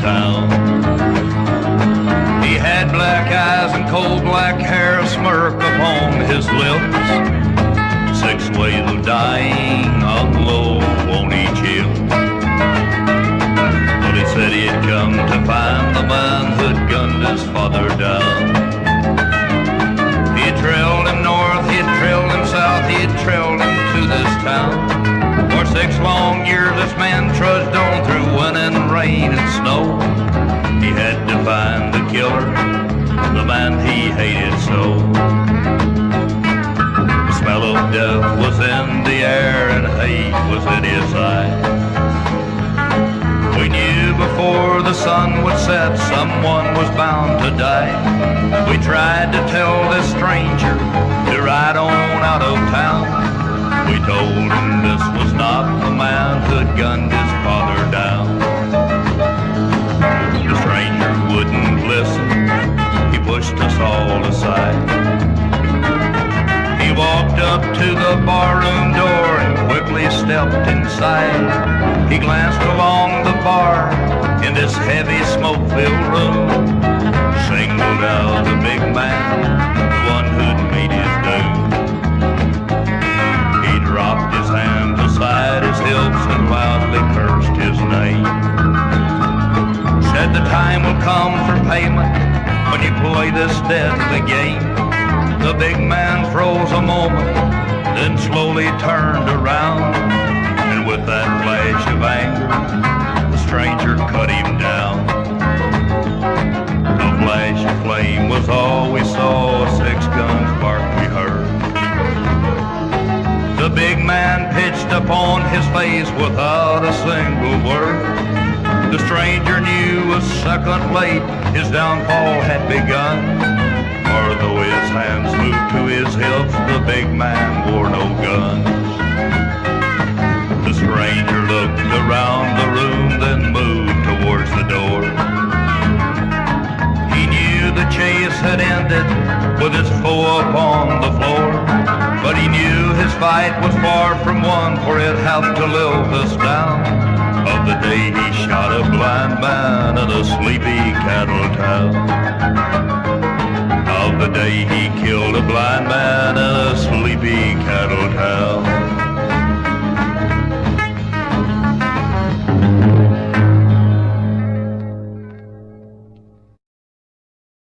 town. He had black eyes and coal black hair, a smirk upon his lips. Six ways of dying, hung low on each hill. But he said he'd come to find the man who'd gunned his father down. He hated so. The smell of death was in the air and hate was in his eyes. We knew before the sun would set someone was bound to die. We tried to tell this stranger to ride on out of town. We told him this was not the man who'd gunned his father all aside. He walked up to the barroom door and quickly stepped inside. He glanced along the bar in this heavy smoke-filled room. Singled out the big man, the one who'd made his doom. He dropped his hands aside his hips and loudly cursed his name. Said the time will come for payment play this deadly game. The big man froze a moment, then slowly turned around. And with that flash of anger, the stranger cut him down. A flash of flame was all we saw, a six gun spark we heard. The big man pitched upon his face without a single word. The stranger knew a second late his downfall had begun. For though his hands moved to his hips, the big man wore no guns. The stranger looked around the room, then moved towards the door. He knew the chase had ended with his foe upon the floor. But he knew his fight was far from won, for it had to live us down. Of the day he shot a blind man in a sleepy cattle town. Of the day he killed a blind man